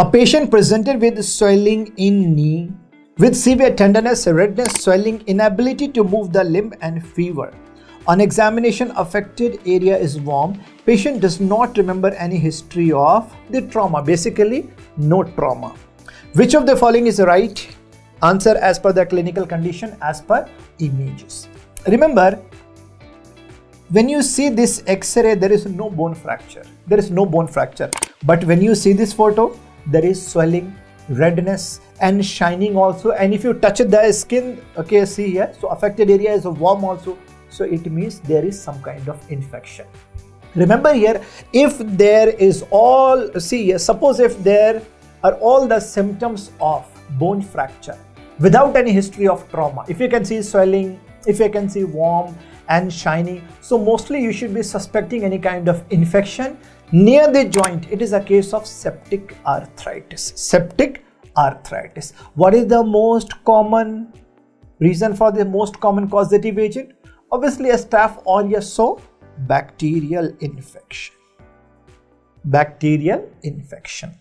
A patient presented with swelling in knee with severe tenderness, redness, swelling, inability to move the limb and fever. On examination, affected area is warm. Patient does not remember any history of the trauma. Basically, no trauma. Which of the following is right? Answer as per the clinical condition, as per images. Remember, when you see this x-ray, there is no bone fracture. There is no bone fracture. But when you see this photo, there is swelling, redness and shining also. And if you touch the skin, okay, see here, so affected area is warm also. So it means there is some kind of infection. Remember here if there is all see here suppose if there are all the symptoms of bone fracture without any history of trauma. If you can see swelling if you can see warm and shiny so mostly you should be suspecting any kind of infection near the joint it is a case of septic arthritis. Septic arthritis. What is the most common reason for the most common causative agent? Obviously a staph aureus so bacterial infection. Bacterial infection